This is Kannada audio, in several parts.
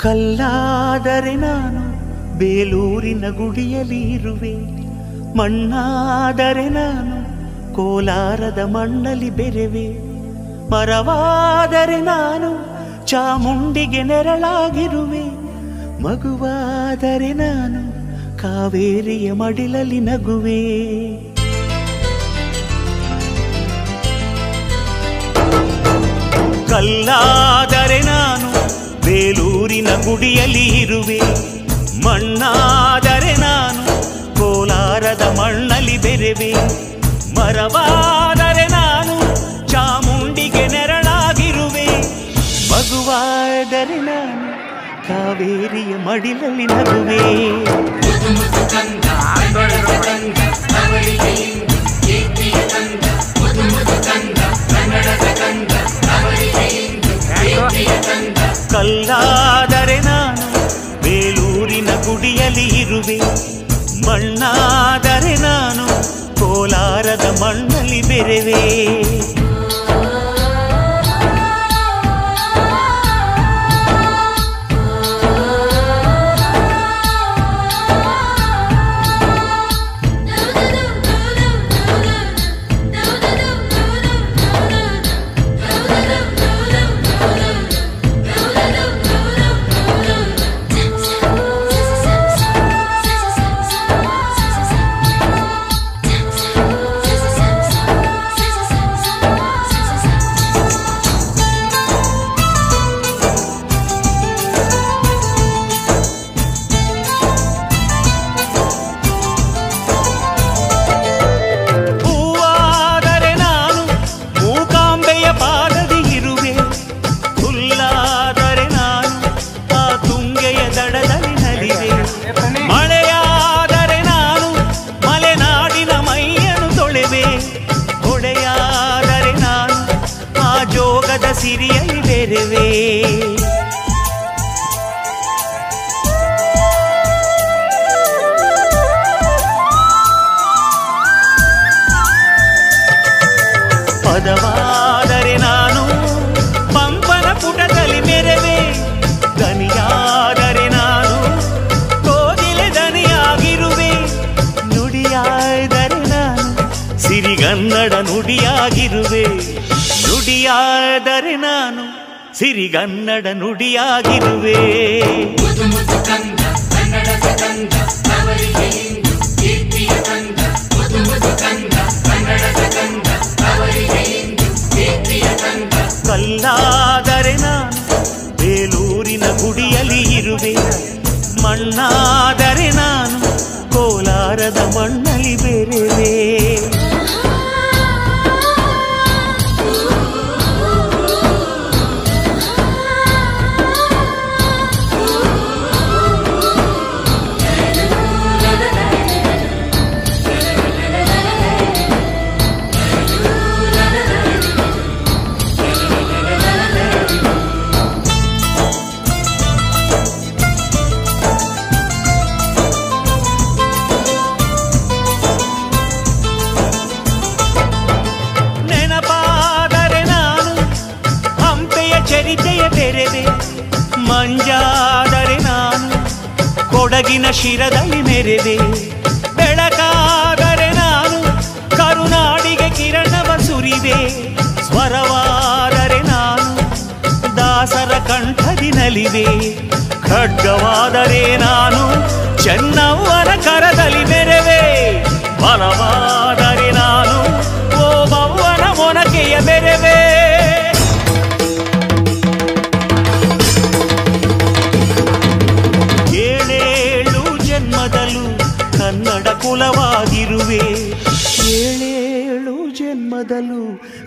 ಕಲ್ಲಾದರೆ ನಾನು ಬೇಲೂರಿನ ಗುಡಿಯಲಿ ಇರುವೆ ಮಣ್ಣಾದರೆ ನಾನು ಕೋಲಾರದ ಮಣ್ಣಲ್ಲಿ ಬೆರೆವೆ. ಮರವಾದರೆ ನಾನು ಚಾಮುಂಡಿಗೆ ನೆರಳಾಗಿರುವೆ. ಮಗುವಾದರೆ ನಾನು ಕಾವೇರಿಯ ಮಡಿಲಲ್ಲಿ ನಗುವೆ. ಬೇಲೂರಿನ ಗುಡಿಯಲ್ಲಿ ಇರುವೆ. ಮಣ್ಣಾದರೆ ನಾನು ಕೋಲಾರದ ಮಣ್ಣಲ್ಲಿ ಬೆರೆವೆ. ಮರವಾದರೆ ನಾನು ಚಾಮುಂಡಿಗೆ ನೆರಳಾಗಿರುವೆ. ಮಗುವಾದರೆ ನಾನು ಕಾವೇರಿಯ ಮಡಿಲಲ್ಲಿ ನಗುವೆ. ಗುಡಿಯಲ್ಲಿ ಇರುವೆ ಮಣ್ಣಾದರೆ ನಾನು ಕೋಲಾರದ ಮಣ್ಣಲ್ಲಿ ಬೆರೆವೆ. சிறியை பெறுவே. பதவா ಸಿರಿಗನ್ನಡ ನುಡಿಯಾಗಿರುವೆ. ನುಡಿಯಾದರೆ ನಾನು ಸಿರಿಗನ್ನಡ ನುಡಿಯಾಗಿರುವೆ. ಕಲ್ಲಾದರೆ ನಾನು ಬೇಲೂರಿನ ಗುಡಿಯಲ್ಲಿ ಇರುವೆ. ಮಣ್ಣಾದರೆ ನಾನು ಕೋಲಾರದ ಮಣ್ಣಲ್ಲಿ ಕೊಡಗಿನ ಶಿರದಲ್ಲಿ ಮೆರೆದೆ. ಬೆಳಕಾದರೆ ನಾನು ಕರುನಾಡಿಗೆ ಕಿರಣವ ಸುರಿದೆ. ಸ್ವರವಾದರೆ ನಾನು ದಾಸರ ಕಂಠದಿ ನಲಿವೆ ಖಡ್ಗವಾದರೆ ನಾನು ಚೆನ್ನವ್ವನ ಕರದಲ್ಲಿ ಮೆರೆವೆ. ಬಲವಾದರೆ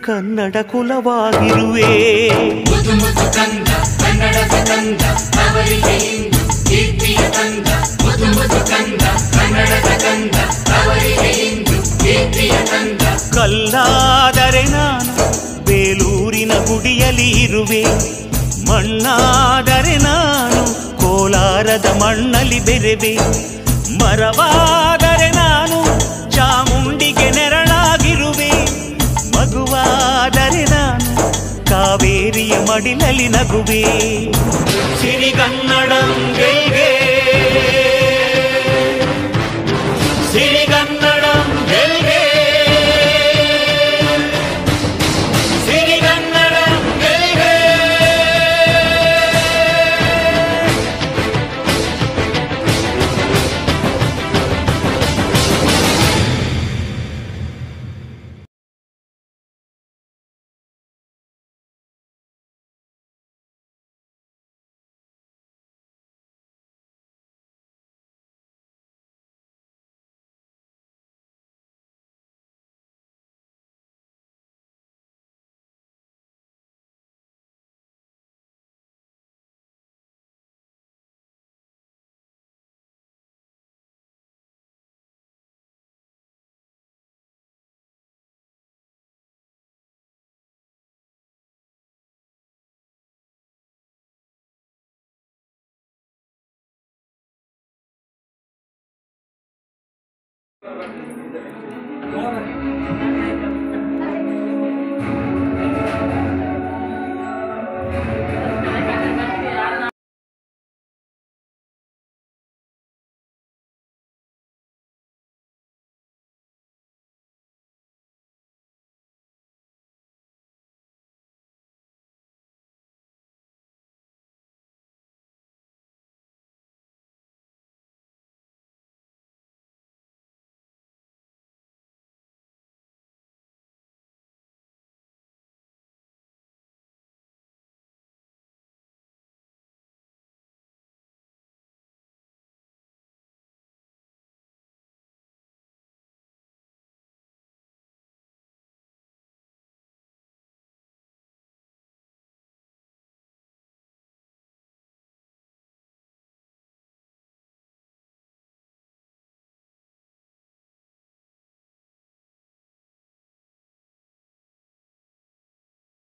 ಕನ್ನಡ ಕುಲವಾಗಿರುವೆ. ಕಲ್ಲಾದರೆ ನಾನು ಬೇಲೂರಿನ ಗುಡಿಯಲ್ಲಿ ಇರುವೆ. ಮಣ್ಣಾದರೆ ನಾನು ಕೋಲಾರದ ಮಣ್ಣಲ್ಲಿ ಬೆರೆವೆ. ಮರವಾದರೆ ಕಾವೇರಿಯ ಮಡಿಲಲ್ಲಿ ನಗುವೆ. ಸಿರಿಗನ್ನಡಂ Morgen.